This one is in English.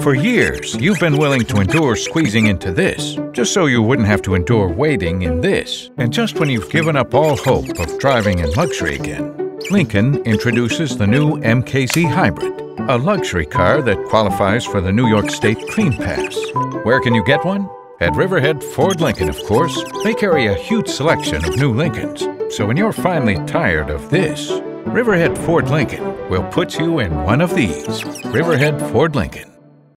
For years, you've been willing to endure squeezing into this, just so you wouldn't have to endure waiting in this. And just when you've given up all hope of driving in luxury again, Lincoln introduces the new MKZ Hybrid, a luxury car that qualifies for the New York State Clean Pass. Where can you get one? At Riverhead Ford Lincoln, of course. They carry a huge selection of new Lincolns. So when you're finally tired of this, Riverhead Ford Lincoln will put you in one of these. Riverhead Ford Lincoln.